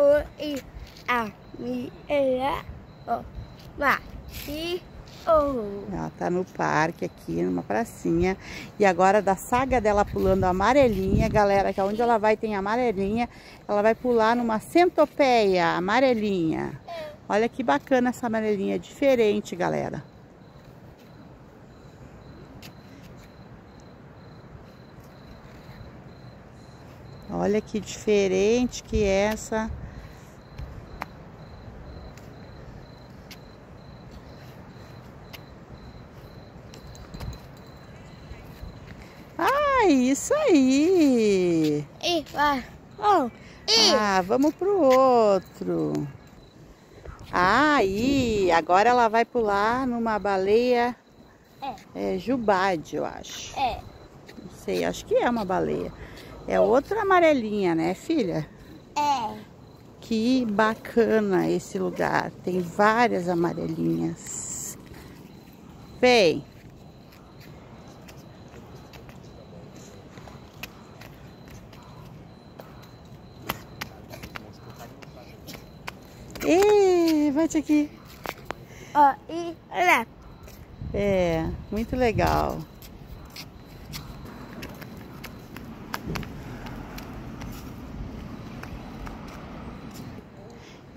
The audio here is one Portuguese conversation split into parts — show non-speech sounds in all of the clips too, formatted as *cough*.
o, i, a, mi, e, a, o, ma, i, o. Ela tá no parque aqui, numa pracinha. E agora da saga dela pulando amarelinha, galera, que onde ela vai tem amarelinha. Ela vai pular numa centopeia amarelinha. Olha que bacana essa amarelinha, diferente, galera. Olha que diferente que é essa. Ah, isso aí. I, a, o, i. Ah, vamos pro outro. Aí, agora ela vai pular numa baleia é, jubade, eu acho. É. Não sei, acho que é uma baleia. É outra amarelinha, né, filha? É. Que bacana esse lugar. Tem várias amarelinhas. Vem. Ê, bate aqui. O, i, lá. É, muito legal.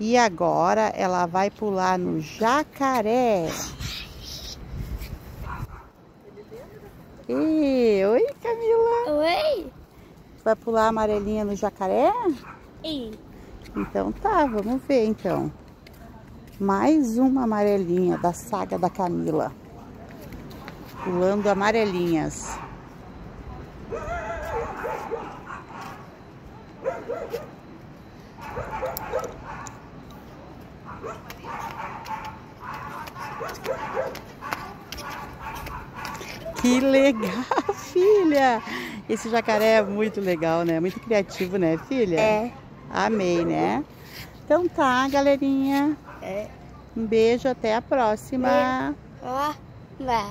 E agora ela vai pular no jacaré. E, oi, Camila. Oi. Vai pular a amarelinha no jacaré? I. Então tá, vamos ver então. Mais uma amarelinha da saga da Camila. Pulando amarelinhas. Que legal, *laughs* filha! Esse jacaré é muito legal, né? Muito criativo, né, filha? É. Amei, né? Então tá, galerinha. É. Um beijo, até a próxima. O, lá.